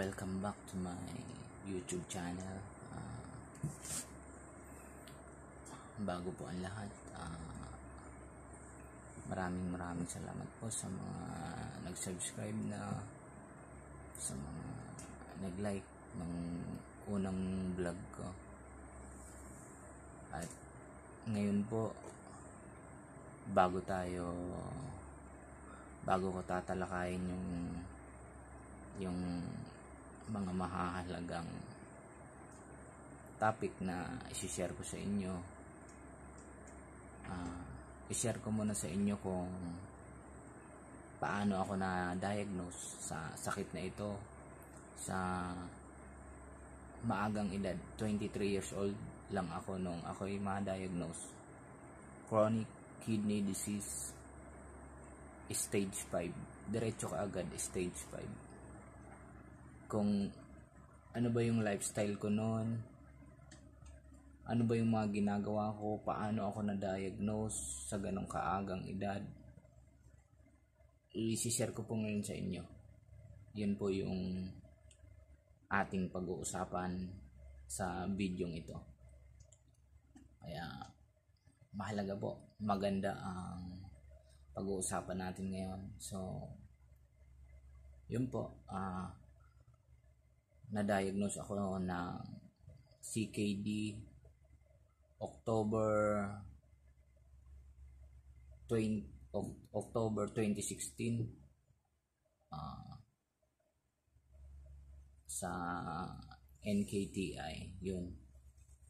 welcome back to my YouTube channel. Ah, bago po ang lahat, ah, maraming maraming salamat po sa mga nag-subscribe na sa mga nag-like ng unang vlog ko. At ngayon po, bago tayo bago ko tatalakayin yung yung mga mahahalagang topic na isi-share ko sa inyo. Uh, i-share ko muna sa inyo kung paano ako na-diagnose sa sakit na ito sa maagang edad 23 years old lang ako nung ako ay ma-diagnose. Chronic kidney disease stage 5 diretso ka agad stage 5 kung ano ba yung lifestyle ko noon ano ba yung mga ginagawa ko? Paano ako na-diagnose sa ganong kaagang edad? I-share ko po ngayon sa inyo. Yun po yung ating pag-uusapan sa bidyong ito. Kaya mahalaga po. Maganda ang pag-uusapan natin ngayon. So, yun po, uh, na-diagnose ako ng CKD October 20, October 2016 uh, sa NKTI yun.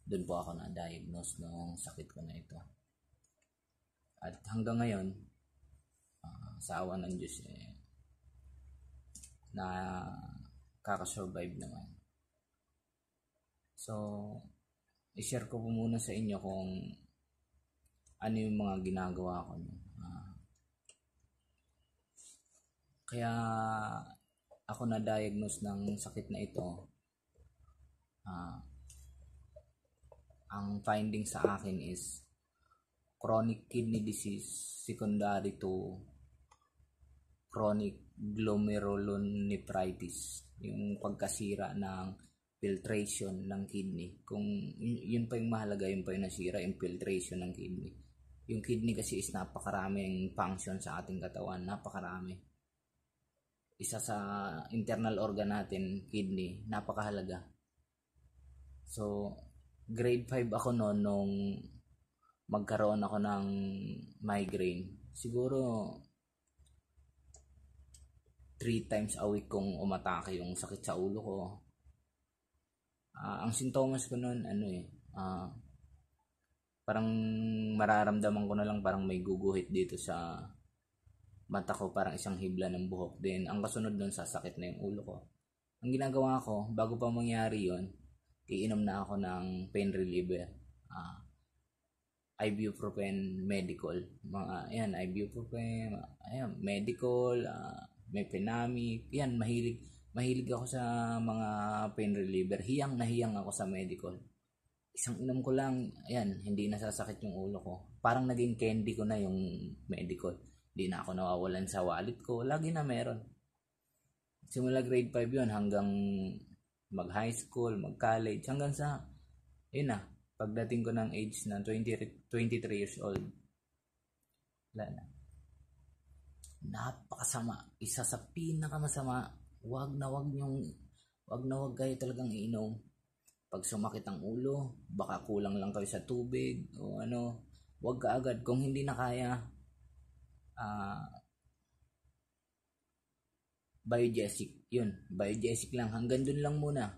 Doon po ako na-diagnose ng sakit ko na ito. At hanggang ngayon uh, sa awa ng Diyos eh, na kakasurvive naman. So, i-share ko po muna sa inyo kung ano yung mga ginagawa ko. Uh, kaya ako na-diagnose ng sakit na ito. Uh, ang finding sa akin is chronic kidney disease secondary to chronic glomerulonephritis, yung pagkasira ng filtration ng kidney. Kung yun pa yung mahalaga, yun pa yung nasira, yung filtration ng kidney. Yung kidney kasi is napakaraming function sa ating katawan, napakarami. Isa sa internal organ natin, kidney, napakahalaga. So, grade 5 ako noon nung magkaroon ako ng migraine. Siguro 3 times a week kong umatake yung sakit sa ulo ko. Uh, ang sintomas ko noon, ano eh, uh, parang mararamdaman ko na lang parang may guguhit dito sa mata ko, parang isang hibla ng buhok. din ang kasunod nun, sasakit na yung ulo ko. Ang ginagawa ko, bago pa mangyari yon iinom na ako ng pain reliever. Uh, ibuprofen medical. Mga, ayan, ibuprofen, ayan, medical, uh, may pinami, yan, mahilig, mahilig ako sa mga pain reliever. Hiyang na hiyang ako sa medical. Isang inom ko lang, ayan, hindi nasasakit yung ulo ko. Parang naging candy ko na yung medical. Hindi na ako nawawalan sa wallet ko. Lagi na meron. Simula grade 5 yun hanggang mag high school, mag college, hanggang sa, yun na, pagdating ko ng age na 20, 23 years old. Wala na napakasama. Isa sa pinakamasama, wag na wag nyong, wag na wag kayo talagang iinom. Pag sumakit ang ulo, baka kulang lang kayo sa tubig o ano, wag ka agad. Kung hindi na kaya, uh, biogesic, yun, biogesic lang. Hanggang dun lang muna.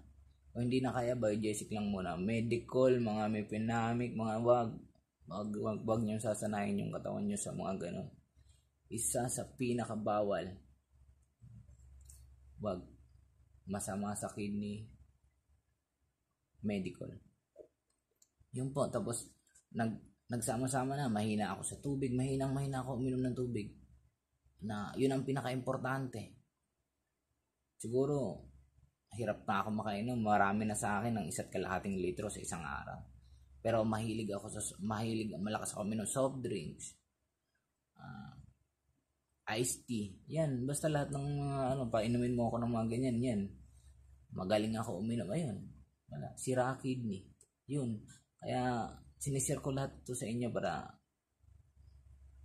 Kung hindi na kaya, biogesic lang muna. Medical, mga may pinamic, mga wag, wag, wag, wag nyo sasanayin yung katawan nyo sa mga ganun isa sa pinakabawal. Wag masama sa kidney medical. Yun po tapos nag nagsama-sama na mahina ako sa tubig mahinang mahina ako uminom ng tubig. Na yun ang pinaka-importante. Siguro hirap na ako makainom marami na sa akin ng isa't kalahating litro sa isang araw. Pero mahilig ako sa mahilig malakas ako uminom soft drinks. Uh, iced tea. Yan, basta lahat ng mga ano, pa inumin mo ako ng mga ganyan, yan. magaling ako uminom. Ayun, wala. Sira kidney. Yun. Kaya, sinishare ko lahat to sa inyo para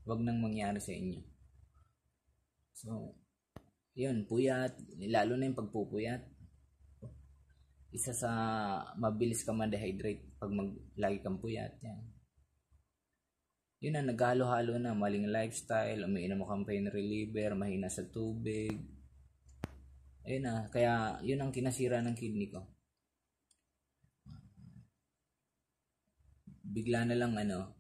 wag nang mangyari sa inyo. So, yun, puyat. Lalo na yung pagpupuyat. Isa sa mabilis ka ma-dehydrate pag mag, lagi kang puyat. Yan. Yun na, naghalo-halo na. Maling lifestyle, umiinom kang pain reliever, mahina sa tubig. Ayun na, kaya yun ang kinasira ng kidney ko. Bigla na lang ano,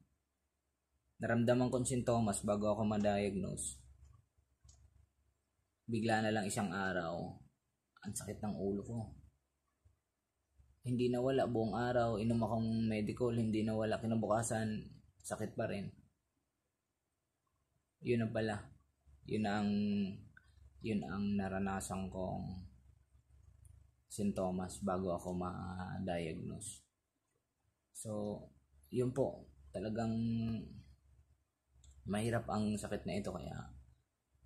naramdaman kong sintomas bago ako ma-diagnose. Bigla na lang isang araw, ang sakit ng ulo ko. Hindi nawala buong araw, inom akong medical, hindi nawala kinabukasan, sakit pa rin. Yun na pala. Yun ang yun ang naranasan kong sintomas bago ako ma-diagnose. So, yun po, talagang mahirap ang sakit na ito kaya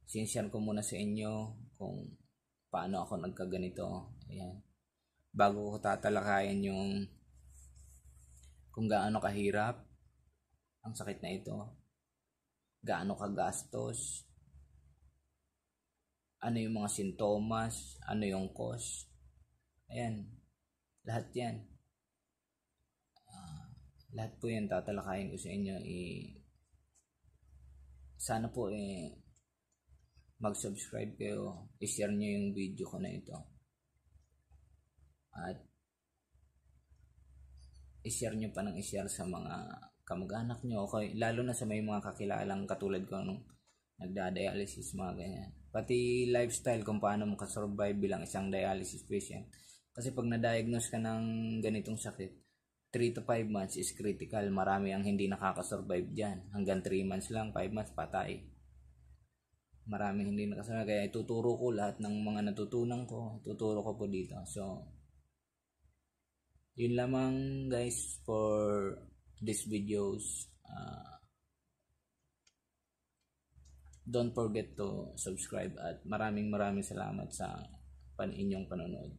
sinishare ko muna sa inyo kung paano ako nagkaganito. Ayan. Bago ko tatalakayan yung kung gaano kahirap ang sakit na ito, gaano kagastos, ano yung mga sintomas, ano yung cause. Ayan, lahat yan. Uh, lahat po yan tatalakayin ko sa inyo. Eh, sana po eh, mag-subscribe kayo, i-share nyo yung video ko na ito. At i-share nyo pa ng i-share sa mga kamag-anak nyo, okay, lalo na sa may mga kakilalang katulad ko nung nagda-dialysis, mga ganyan pati lifestyle kung paano mo survive bilang isang dialysis patient. Kasi pag na-diagnose ka ng ganitong sakit, 3 to 5 months is critical. Marami ang hindi nakaka-survive dyan. Hanggang 3 months lang, 5 months, patay. Marami hindi nakasurvive. Kaya ituturo ko lahat ng mga natutunan ko. Tuturo ko po dito. So, yun lamang guys for this videos. Uh, don't forget to subscribe at maraming maraming salamat sa pan inyong panonood.